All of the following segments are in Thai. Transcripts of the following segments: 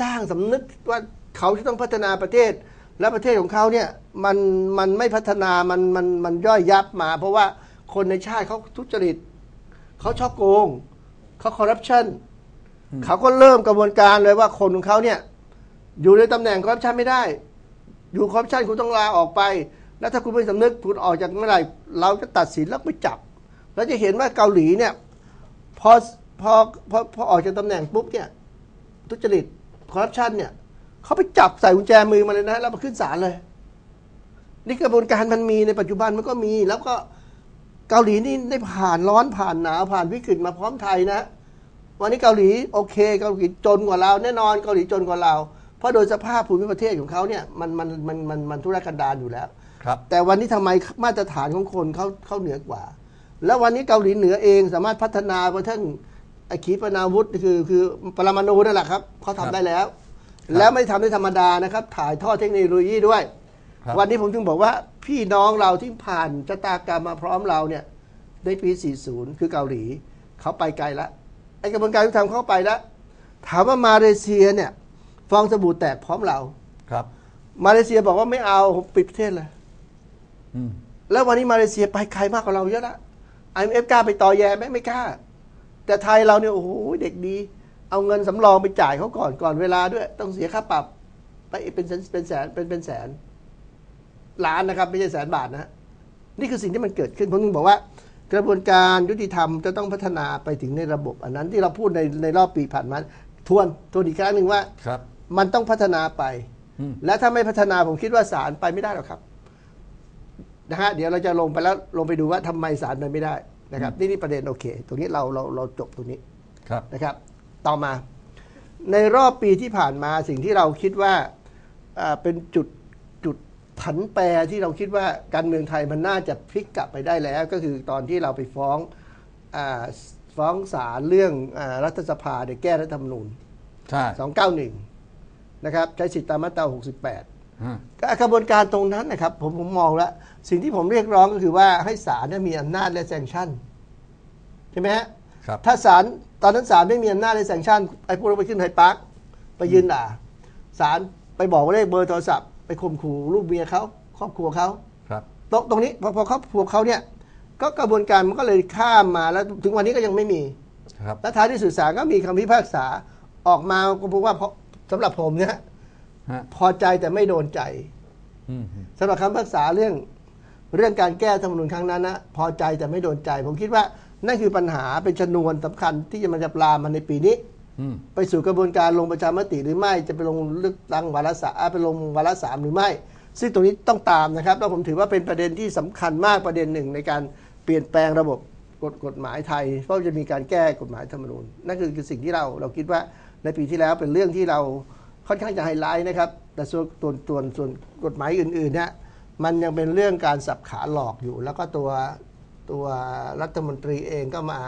สร้างสำนึกว่าเขาจะต้องพัฒนาประเทศ และประเทศของเขาเนี่ยมันมันไม่พัฒนามันมันมันย่อยยับมา เพราะว่าคนในชาติเขาทุจริตเขาชอบโกงเขาคอร์รัปชันเขาก็เริ่มกระบวนการเลยว่าคนของเขาเนี่ย อยู่ในตำแหน่งคอร์รัปชันไม่ได้ อยู่คอร์รัปชันคุณต้องลาออกไป แล้วถ้าคุณไม่สำนึกคุณออกจากเมื่อไหร่เราจะตัดสินแล้วไปจับแล้วจะเห็นว่าเกาหลีเนี่ยพอพอพอพอออกจากตำแหน่งปุ๊บเนี่ยทุจริต คอร์รัปชันเนี่ยเขาไปจับใส่กุญแจมือมาเลยนะ แล้วมาขึ้นศาลเลย นี่กระบวนการมันมีในปัจจุบันมันก็มี แล้วก็เกาหลีนี่ได้ผ่านร้อนผ่านหนาวผ่านวิกฤตมาพร้อมไทยนะ วันนี้เกาหลีโอเค เกาหลีจนกว่าเราแน่นอนเกาหลีจนกว่าเรา เพราะโดยสภาพภูมิประเทศของเขาเนี่ยมันมันมันมันมันทุรกันดารอยู่แล้วครับแต่วันนี้ทำไมมาตรฐานของคนเขาเขาเหนือกว่า แล้ววันนี้เกาหลีเหนือเองสามารถพัฒนาไปทั้งไอ้ ขีปนาวุธคือคือปรมาณูนั่นแหละครับเขาครัทำบได้แล้ว แล้วไม่ทำได้ธรรมดานะครับ ถ่ายทอดเทคโนโลยีด้วยครับวันนี้ผมถึงบอกว่าพี่น้องเราที่ผ่านชะตากรรมมาพร้อมเราเนี่ยในปี 40 คือเกาหลีเขาไปไกลแล้วไอ้กระบวนการยุติธรรมเขาไปแล้วถามว่ามาเลเซียเนี่ยฟองสบู่แตกพร้อมเราครับ มาเลเซียบอกว่าไม่เอาปิดประเทศเลยอืมแล้ววันนี้มาเลเซียไปไกลมากกว่าเราเยอะละไอเอฟกล้าไปต่อแย่ไหมไม่กล้า แต่ไทยเราเนี่ยโอ้โหเด็กดี เอาเงินสำรองไปจ่ายเขาก่อนก่อนเวลาด้วย ต้องเสียค่าปรับ ไปเป็นแสนเป็นแสนเป็นเป็นแสน ล้านนะครับ ไม่ใช่แสนบาทนะฮะนี่คือสิ่งที่มันเกิดขึ้นผมถึงบอกว่า กระบวนการยุติธรรมจะต้องพัฒนาไปถึงในระบบ อันนั้นที่เราพูดในในรอบปีผ่านมาทวนทวนอีกครั้งหนึ่งว่าครับ มันต้องพัฒนาไปอืมและถ้าไม่พัฒนาผมคิดว่าศาลไปไม่ได้หรอกครับนะฮะเดี๋ยวเราจะลงไปแล้วลงไปดูว่าทำไมศาลไปไม่ได้ นะครับนี่นี่ประเด็นโอเค ตรงนี้เราเราเราจบตรงนี้ครับนะครับ ต่อมา ในรอบปีที่ผ่านมาสิ่งที่เราคิดว่าอ่าเป็นจุดจุดผันแปรที่เราคิดว่าการเมืองไทยมันน่าจะพลิกกลับไปได้แล้ว ก็คือตอนที่เราไปฟ้องอาฟ้องศาลเรื่องอารัฐสภาเดี๋ยวแก้รัฐธรรมนูญใช่291นะครับ ใช้สิทธิตามมาตรา68ฮะก็ กระบวนการตรงนั้นนะครับผมผมมองแล้ว สิ่งที่ผมเรียกร้องก็คือว่าให้ศาลเนี่ยมีอำนาจและแซงชั่นใช่ไหมฮะครับถ้าศาลตอนนั้นศาลไม่มีอำนาจและแซงชั่นไอ้พวกเราไปขึ้นไฮปาร์คไปยืนด่าศาลไปบอกว่าเลขเบอร์โทรศัพท์ไปข่มขู่ลูกเมียเขาครอบครัวเขาครับตรงตรงนี้พอพอครอบครัวเขาเนี่ย ก็กระบวนการมันก็เลยข้ามมาแล้วถึงวันนี้ก็ยังไม่มีครับและท้ายที่สุดศาลก็มีคำพิพากษาออกมาก็พูดว่าเพราะสำหรับผมเนี่ย ฮะ พอใจแต่ไม่โดนใจอืมสำหรับคำพิพากษาเรื่องเรื่องการแก้ธรรมนูญครั้งนั้นนะพอใจแต่ไม่โดนใจ ผมคิดว่านั่นคือปัญหาเป็นชนวนสำคัญที่จะมันจะปลามมันในปีนี้ อืมไปสู่กระบวนการลงประชามติหรือไม่จะไปลงเลือกตั้งวาระสามไปลงวาระสามหรือไม่ ซึ่งตรงนี้ต้องตามนะครับ แล้วผมถือว่าเป็นประเด็นที่สำคัญมากประเด็นหนึ่งในการเปลี่ยนแปลงระบบกฎกฎหมายไทย เพราะจะมีการแก้กฎหมายธรรมนูญนั่นคือคือสิ่งที่เราเราคิดว่าในปีที่แล้วเป็นเรื่องที่เรา ค่อนข้างจะไฮไลท์นะครับ แต่ส่วนส่วนส่วนส่วนกฎหมายอื่นๆเนี่ยมันยังเป็นเรื่องการสับขาหลอกอยู่ แล้วก็ตัวตัวรัฐมนตรีเองก็มา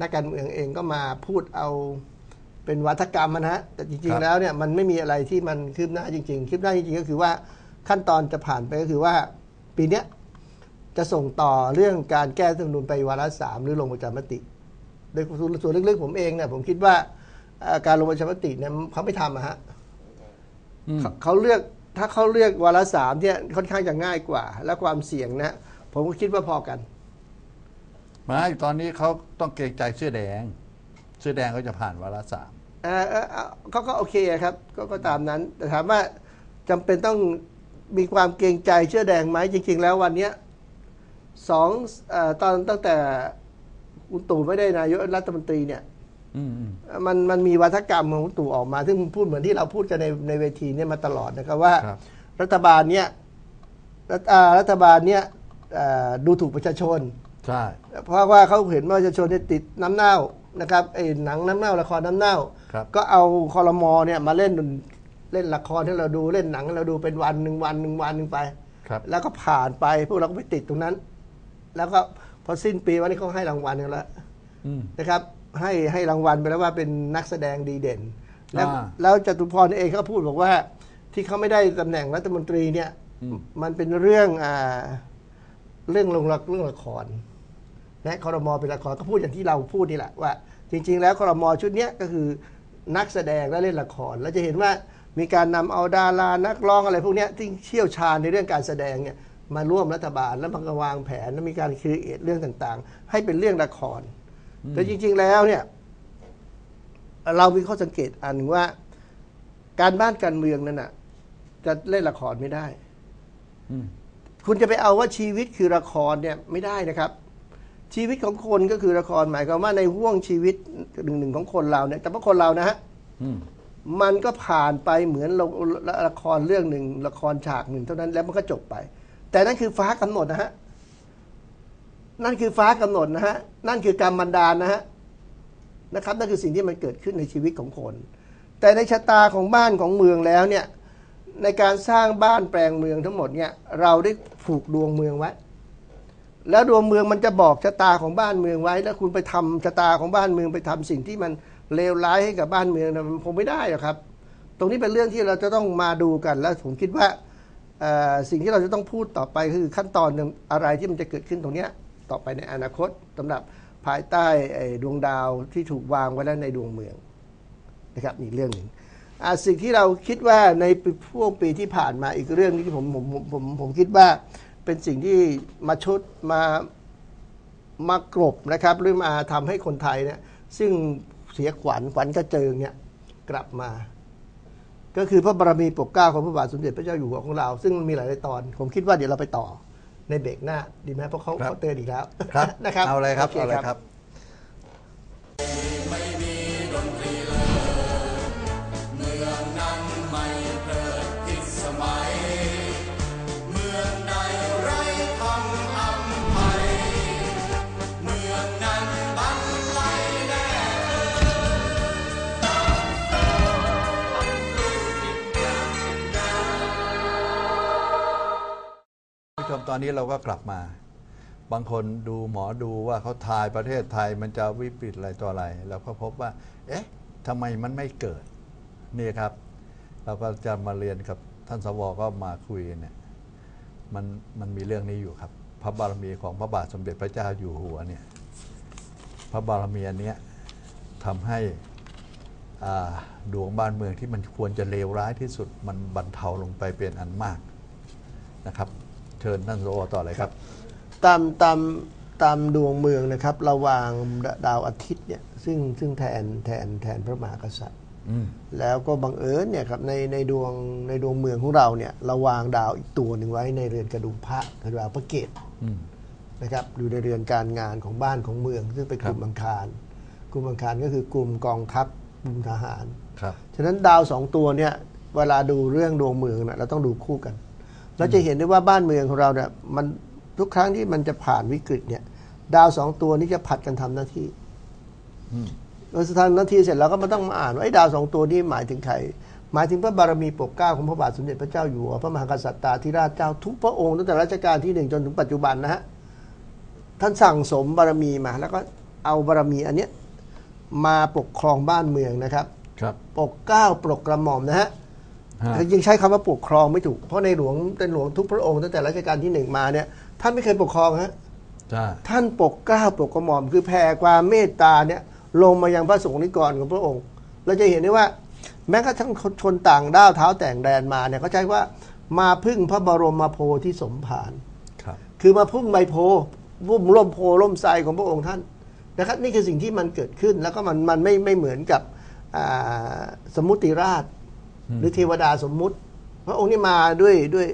นักการเมืองเองก็มาพูดเอาเป็นวัฒกรรมนะฮะแต่จริงๆแล้วเนี่ยมันไม่มีอะไรที่มันคืบหน้าจริงๆคืบหน้าจริงๆก็คือว่าขั้นตอนจะผ่านไปก็คือว่าปีเนี้ยจะส่งต่อเรื่องการแก้รัฐธรรมนูญไปวาระสามหรือลงประชามติโดยส่วนลึกๆผมเองเนี่ยผมคิดว่าการลงประชามติเนี่ยเขาไม่ทำอะฮะ เขาเขาเลือกถ้าเขาเลือกวาระสามเนี่ยค่อนข้างจะง่ายกว่า และความเสี่ยงนะ ผมก็คิดว่าพอกันไม่ตอนนี้เขาต้องเกรงใจเสื้อแดง เสื้อแดงเขาจะผ่านวาระสามเอ่อเอ่อเอ่อเขาก็โอเคอะครับก็ก็ตามนั้น แต่ถามว่าจำเป็นต้องมีความเกรงใจเชื่อแดงไหมจริง ๆ แล้ววันเนี้ยสองเอ่อตอนตั้งแต่คุณตู่ไม่ได้นายกรัฐมนตรีเนี่ยอื มอืมมันมันมีวัฒกรรมของคุณตู่ออกมา ซึ่งพูดเหมือนที่เราพูดกันในในเวทีเนี่ยมาตลอดนะครับว่าครับรัฐบาลเนี่ยรัฐอ่ารัฐบาลเนี่ยเอ่อดูถูกประชาชนใช่เพราะว่าเขาเห็นว่าประชาชนเนี่ยติดน้ำเน่านะครับไอ้หนังน้ำเน่าละครน้ำเน่าครับก็เอาคอรมอเนี่ยมาเล่นเล่นละครให้เราดูเล่นหนังให้เราดูเป็นวันหนึ่งวันหนึ่งวันหนึ่งไปครับแล้วก็ผ่านไปพวกเราก็ไปติดตรงนั้น แล้วก็พอสิ้นปีวันนี้เขาให้รางวัลกันแล้วอืมนะครับ ให้ให้รางวัลไปแล้วว่าเป็นนักแสดงดีเด่น แล้วอ่า แล้วจตุพรเองเขาพูดบอกว่า ที่เขาไม่ได้ตำแหน่งรัฐมนตรีเนี่ย อืม มันเป็นเรื่องอ่าเรื่องลงละเรื่องละคร และคอรมอเป็นละครก็พูดอย่างที่เราพูดนี่แหละว่า จริง ๆ แล้วคอรมอชุดเนี้ยก็คือนักแสดงและเล่นละคร แล้วจะเห็นว่ามีการนำเอาดารานักร้องอะไรพวกเนี้ยที่เชี่ยวชาญในเรื่องการแสดงเนี่ยมาร่วมรัฐบาลแล้วมันก็วางแผนแล้วมีการคิดเอทเรื่องต่างๆ ให้เป็นเรื่องละคร แต่จริง ๆ แล้วเนี่ย เรามีข้อสังเกตอันหนึ่งว่า การบ้านการเมืองนั้นน่ะ จะเล่นละครไม่ได้อืมคุณจะไปเอาว่าชีวิตคือละครเนี่ยไม่ได้นะครับ ชีวิตของคนก็คือละครหมายความว่าในห่วงชีวิตหนึ่งหนึ่งของคนเราเนี่ยแต่ว่าคนเรานะฮะอืมมันก็ผ่านไปเหมือนละละละครเรื่องหนึ่งละครฉากหนึ่งเท่านั้นแล้วมันก็จบไป แต่นั่นคือฟ้ากำหนดนะฮะ นั่นคือฟ้ากำหนดนะฮะ นั่นคือกรรมบันดาลนะฮะนะครับ นั่นคือสิ่งที่มันเกิดขึ้นในชีวิตของคน แต่ในชะตาของบ้านของเมืองแล้วเนี่ย ในการสร้างบ้านแปลงเมืองทั้งหมดเนี่ย เราได้ผูกดวงเมืองไว้ แล้วดวงเมืองมันจะบอกชะตาของบ้านเมืองไว้ แล้วคุณไปทำชะตาของบ้านเมืองไปทำสิ่งที่มันเลวร้ายให้กับบ้านเมืองนะมันคงไม่ได้หรอกครับ ตรงนี้เป็นเรื่องที่เราจะต้องมาดูกัน แล้วผมคิดว่าสิ่งที่เราจะต้องพูดต่อไปคือขั้นตอนหนึ่งอะไรที่มันจะเกิดขึ้นตรงเนี้ย ต่อไปในอนาคตสำหรับภายใต้ดวงดาวที่ถูกวางไว้แล้วในดวงเมืองนะครับอีกเรื่องหนึ่งสิ่งที่เราคิดว่าในช่วงปีที่ผ่านมาอีกเรื่องนี้ที่ผมผมผมผมผมคิดว่าเป็นสิ่งที่มาชดมามากรบนะครับหรือมาทำให้คนไทยเนี่ยซึ่งเสียขวัญขวัญกระเจิงเนี่ยกลับมา ก็คือพระบารมีปกเกล้าของพระบาทสมเด็จพระเจ้าอยู่หัวของเรา ซึ่งมีหลายตอน ผมคิดว่าเดี๋ยวเราไปต่อ ในเบรกหน้าดีไหมเพราะเขาครับเขาเตือนอีกแล้วครับนะครับเอาเลยครับโเอาเลยครับ ชมตอนนี้เราก็กลับมา บางคนดูหมอดูว่าเขาทายประเทศไทยมันจะวิกฤตอะไรต่ออะไร เราก็พบว่า เอ๊ะทำไมมันไม่เกิด นี่ครับ เราก็จะมาเรียนกับท่านสวก็มาคุยเนี่ยมันมันมีเรื่องนี้อยู่ครับ พระบารมีของพระบาทสมเด็จพระเจ้าอยู่หัวเนี่ยพระบารมีอันเนี้ยทำให้ดวงบ้านเมืองที่มันควรจะเลวร้ายที่สุดมันบรรเทาลงไปเป็นอันมากนะครับ เชิญท่านสวต่อเลยครับ ตามตามตามดวงเมืองนะครับเราวางดาวอาทิตย์เนี่ยซึ่งซึ่งแทนแทนแทนพระมหากษัตริย์อืมแล้วก็บังเอิญเนี่ยครับในในดวงในดวงเมืองของเราเนี่ยเราวางดาวอีกตัวหนึ่งไว้ในเรือนกระดุมพระคือดาวพระเกตอืมนะครับอยู่ในเรือนการงานของบ้านของเมือง ซึ่งเป็นครักบลุ่มอังคารกลุ่มอังคารก็คือกลุ่มกองทัพกลุ่มทหารครับฉะนั้นดาวสองตัวเนี่ยเวลาดูเรื่องดวงเมืองนะเราต้องดูคู่กัน เราจะเห็นได้ว่าบ้านเมืองของเราเนี่ยมันทุกครั้งที่มันจะผ่านวิกฤตเนี่ย ดาวสองตัวนี้จะผัดกันทำหน้าที่อืมเราทำหน้าที่เสร็จแล้วก็มาต้องมาอ่านว่าไอ้ดาวสองตัวนี้หมายถึงใครหมายถึงพระบารมีปกเกล้าของพระบาทสมเด็จพระเจ้าอยู่หัวพระมหากษัตริย์ตาธิราชเจ้าทุกพระองค์ตั้งแต่รัชกาลที่หนึ่งจนถึงปัจจุบันนะฮะท่านสั่งสมบารมีมา แล้วก็เอาบารมีอันเนี้ยมาปกครองบ้านเมืองนะครับ ครับ ปกเกล้าปลกกระหม่อมนะฮะฮะแต่ ยังใช้คำว่าปกครองไม่ถูก เพราะในหลวงเป็นหลวงทุกพระองค์ตั้งแต่รัชกาลที่หนึ่งมาเนี่ยท่านไม่เคยปกครองฮะใช่ท่านปกเกล้าปกกระหม่อม คือแผ่ความเมตตาเนี่ยลงมายังพระสงฆ์นิกรของพระองค์ เราจะเห็นได้ว่า แม้กระทั่งชนต่างด้าวเท้าแต่งแดนมาเนี่ยเขาใช้ว่ามาพึ่งพระบรมโพธิสมภารครับคือมาพึ่งใบโพรุ่มร่มโพร่มไทรของพระองค์ท่านนะครับนี่คือสิ่งที่มันเกิดขึ้นแล้วก็มันมันไม่ไม่เหมือนกับอ่าสมมุติราชอืม หรือเทวดาสมมุติ พระองค์นี่มาด้วยด้วย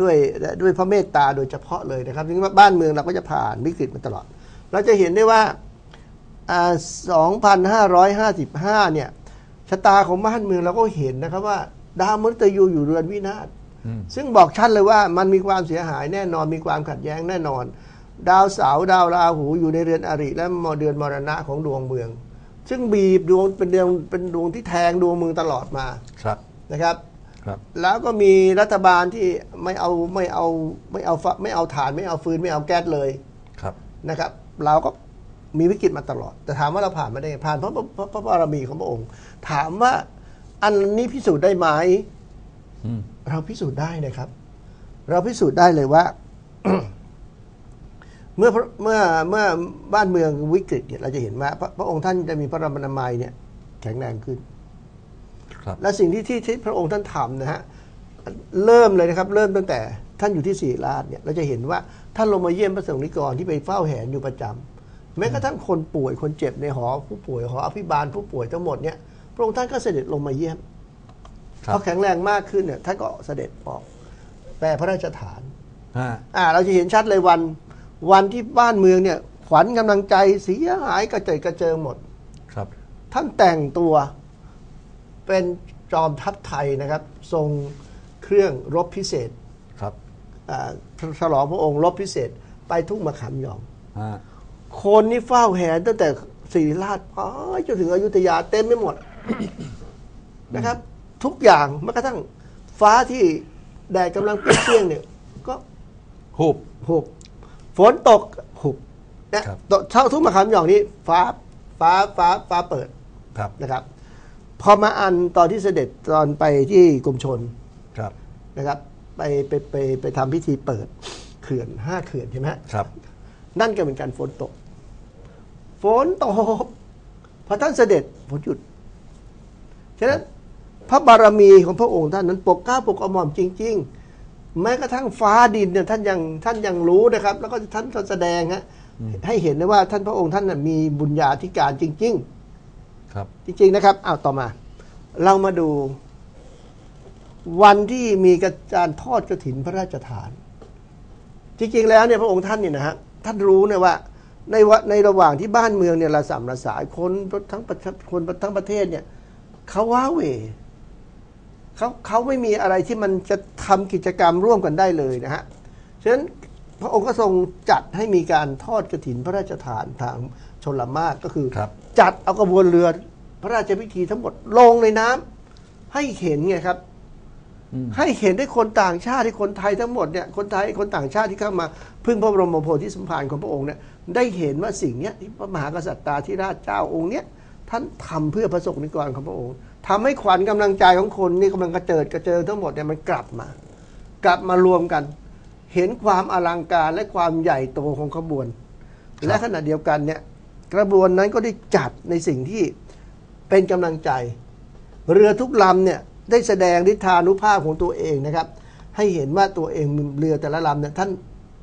ด้วยด้วยพระเมตตาโดยเฉพาะเลยนะครับถึงว่าบ้านเมืองเราก็จะผ่านวิกฤตมาตลอด เราจะเห็นได้ว่าอ่า 2,555 เนี่ยชะตาของบ้านเมืองเราก็เห็นนะครับว่า ดาวมฤตยูอยู่เรือนวินาศอืมซึ่งบอกชัดเลยว่ามันมีความเสียหายแน่นอนมีความขัดแย้งแน่นอน ดาวเสาร์ดาวราหูอยู่ในเรือนอริ และมเดือนมรณะของดวงเมือง ซึ่งบีบดวงเป็นดวงเป็นดวงที่แทงดวงเมืองตลอดมาครับ นะครับครับแล้วก็มีรัฐบาลที่ไม่เอาไม่เอาไม่เอาฟไม่เอาฐานไม่เอาฟืนไม่เอาแก๊สเลยครับนะครับ เราก็มีวิกฤตมาตลอด แต่ถามว่าเราผ่านมาได้ไงผ่านเพราะเพราะเพราะบารมีของพระองค์ ถามว่าอันนี้พิสูจน์ได้ไหมอืมเราพิสูจน์ได้นะครับ เราพิสูจน์ได้เลยว่า เมื่อพระเมื่อเมื่อบ้านเมืองวิกฤตเนี่ยเราจะเห็นว่าพระพระองค์ท่านจะมีพระราชนามัยเนี่ย แข็งแรงขึ้น ครับและสิ่งที่ที่ที่พระองค์ท่านทำนะฮะเริ่มเลยนะครับ เริ่มตั้งแต่ท่านอยู่ที่ศรีราชเนี่ยเราจะเห็นว่าท่านลงมาเยี่ยมพระสงฆ์นิกรที่ไปเฝ้าแหนอยู่ประจำแม้กระทั่งคนป่วยคนเจ็บในหอผู้ป่วยหออภิบาลผู้ป่วยทั้งหมดเนี่ยพระองค์ท่านก็เสด็จลงมาเยี่ยมครับพอแข็งแรงมากขึ้นเนี่ยท่านก็เสด็จออกแปลพระราชฐานฮะอ่าเราจะเห็นชัดเลยวัน วันที่บ้านเมืองเนี่ยขวัญกำลังใจเสียหายกระเจิดกระเจิงหมดครับ ท่านแต่งตัว เป็นจอมทัพไทยนะครับ ทรงเครื่องรบพิเศษครับอ่าฉลองพระองค์รบพิเศษ ไปทุ่งมะขามหยอง ฮะคนนี่เฝ้าแหนตั้งแต่ศรีราชไปจนถึงอยุธยาเต็มไปหมด นะครับ ทุกอย่างแม้กระทั่งฟ้าที่แดดกำลังเปรี้ยงๆเนี่ย ก็ฮูบหุบฝนตกหุบนะครับ ตกเช่าทุ่งมะขามหยองนี้ฟ้าฟ้าฟ้าฟ้าเปิด ครับ นะครับ พอมาอันตอนที่เสด็จตอนไปที่กรมชนครับนะครับ ไปไปไปไปทำพิธีเปิดเขื่อนห้าเขื่อนใช่ไหมฮะครับ นั่นก็เป็นการฝนตก ฝนตกพอท่านเสด็จฝนหยุดฉะนั้นพระบารมีของพระองค์ท่านนั้นปกเกล้าปกกระหม่อมจริง ๆ แม้กระทั่งฟ้าดินเนี่ยท่านยังท่านยังรู้นะครับ แล้วก็ท่านก็แสดงฮะให้เห็นได้ว่าท่านพระองค์ท่านน่ะมีบุญญาธิการจริง ๆ ครับ จริง ๆ นะครับอ้าวต่อมา เรามาดู วันที่มีการทอดกระถินพระราชทาน จริง ๆ แล้วเนี่ยพระองค์ท่านเนี่ยนะฮะท่านรู้นะว่าในวะในระหว่างที่บ้านเมืองเนี่ยระสำระสายคนทั้งประชาคนทั้งประเทศเนี่ยเขาว้าเหวเขาเขาไม่มีอะไรที่มันจะทำกิจกรรมร่วมกันได้เลยนะฮะฉะนั้นพระองค์ก็ทรงจัดให้มีการทอดกระถินพระราชทานทางชนละมากก็คือครับ จัดเอากระบวนเรือ พระราชพิธีทั้งหมดลงในน้ำให้เห็นไงครับอืมให้เห็นได้คนต่างชาติที่คนไทยทั้งหมดเนี่ยคนไทยคนต่างชาติที่เข้ามา พึ่งพระบรมโพธิสมภารของพระองค์เนี่ยได้เห็นว่าสิ่งเนี้ยที่พระมหากษัตริย์ตาธิราชเจ้าองค์เนี้ยท่านทำเพื่อพระสงฆ์นิกรของพระองค์ทำให้ขวัญกำลังใจของคนนี่กำลังกระเจิดกระเจิงทั้งหมดเนี่ยมันกลับมา กลับมารวมกัน เห็นความอลังการและความใหญ่โตของขบวน และขณะเดียวกันเนี่ย กระบวนนั้นก็ได้จัดในสิ่งที่เป็นกำลังใจ เรือทุกลำเนี่ยได้แสดงฤทธานุภาพของตัวเองนะครับ ให้เห็นว่าตัวเองเรือแต่ละลำเนี่ยท่าน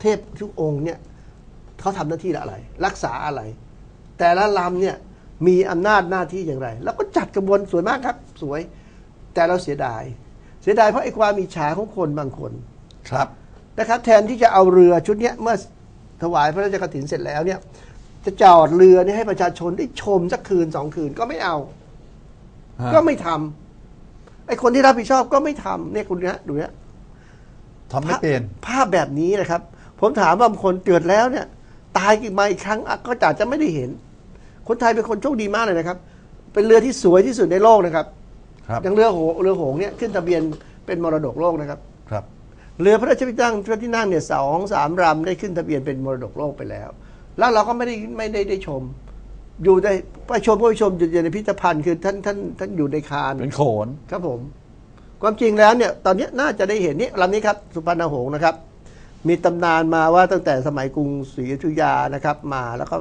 เทพทุกองค์เนี่ยเขาทำหน้าที่อะไร รักษาอะไร แต่ละลำเนี่ยมีอำนาจหน้าที่อย่างไร แล้วก็จัดกระบวนสวยมากครับ สวยแต่เราเสียดาย เสียดายเพราะไอ้ความอิจฉาของคนบางคนครับนะครับ แทนที่จะเอาเรือชุดเนี้ยเมื่อถวายพระราชกฐินเสร็จแล้วเนี่ย จะจอดเรือเนี่ยให้ประชาชนได้ชมสักคืนสองคืนก็ไม่เอาฮะก็ไม่ทำไอ้คนที่รับผิดชอบก็ไม่ทำเนี่ยคุณนะดูเนี่ยทำไม่เป็นภาพแบบนี้นะครับ ผมถามว่าบางคนเกิดแล้วเนี่ย ตายอีกมาอีกครั้งอะก็อาจจะไม่ได้เห็น คนไทยเป็นคนโชคดีมากเลยนะครับ เป็นเรือที่สวยที่สุดในโลกนะครับครับอย่างเรือโหเรือโหงเนี่ยขึ้นทะเบียนเป็นมรดกโลกนะครับ ครับ เรือพระราชพิธีนั่งพระที่นั่งเนี่ยสองสามลำได้ขึ้นทะเบียนเป็นมรดกโลกไปแล้ว แล้วเราก็ไม่ได้ไม่ได้ได้ชม อยู่ได้ไปชมก็ไปชมอยู่ในพิพิธภัณฑ์คือท่านท่านท่านอยู่ในคานเป็นโขนครับผม ความจริงแล้วเนี่ย ตอนนี้น่าจะได้เห็นนี่ลำนี้ครับ สุพรรณหงส์นะครับ มีตำนานมาว่าตั้งแต่สมัยกรุงศรีอยุธยานะครับ มาแล้วก็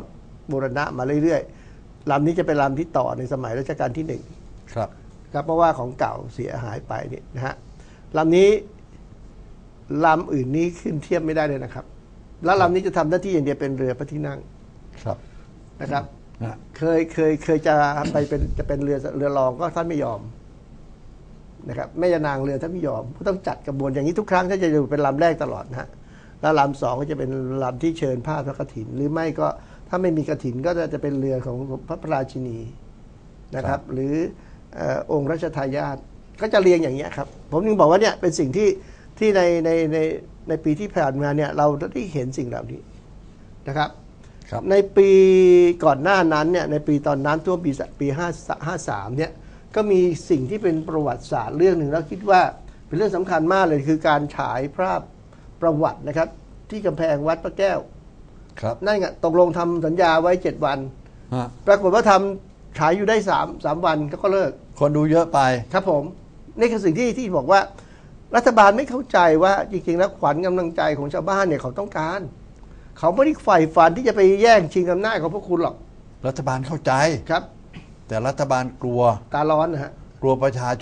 บูรณะมาเรื่อยๆลำนี้จะเป็นลำที่ต่อในสมัยรัชกาลที่หนึ่งครับครับเพราะว่าของเก่าเสียหายไปเนี่ยนะฮะลำนี้ลำอื่นนี้ขึ้นเทียบไม่ได้เลยนะครับ แล้วลำนี้จะทำหน้าที่อย่างเดียวเป็นเรือพระที่นั่งครับนะครับฮะเคยเคยเคยจะไปเป็นจะเป็นเรือเรือรองก็ท่านไม่ยอมนะครับแม่ยานางเรือท่านไม่ยอมก็ต้องจัดกระบวนอย่างนี้ทุกครั้งท่านจะอยู่เป็นลำแรกตลอดนะฮะแล้วลำสองก็จะเป็นลำที่เชิญผ้าพระกฐิน หรือไม่ก็ถ้าไม่มีกฐินก็จะเป็นเรือของพระพระราชินีนะครับ หรือเอ่อองค์รัชทายาทก็จะเรียงอย่างเงี้ยครับ ผมจึงบอกว่าเนี่ยเป็นสิ่งที่ที่ในในใน ในปีที่ผ่านมาเนี่ยเราได้เห็นสิ่งเหล่านี้นะครับครับในปีก่อนหน้านั้นเนี่ยในปีตอนน้ำท่วมปีสปีห้าห้าสามเนี่ยก็มีสิ่งที่เป็นประวัติศาสตร์เรื่องหนึ่งแล้วคิดว่าเป็นเรื่องสำคัญมากเลยคือการฉายภาพประวัตินะครับ ที่กำแพงวัดพระแก้วครับนั่นไงตกลงทำสัญญาไว้เจ็ดวันฮะปรากฏว่าทำฉายอยู่ได้สามสามวันก็ก็เลิก คนดูเยอะไป ครับผม นี่คือสิ่งที่ที่บอกว่า รัฐบาลไม่เข้าใจว่าจริงๆแล้วขวัญกำลังใจของชาวบ้านเนี่ยเขาต้องการ เขาไม่ได้ใฝ่ฝันที่จะไปแย่งชิงอำนาจของพวกคุณหรอกรัฐบาลเข้าใจ ครับ แต่รัฐบาลกลัว ตาร้อนนะฮะ กลัวประชาชน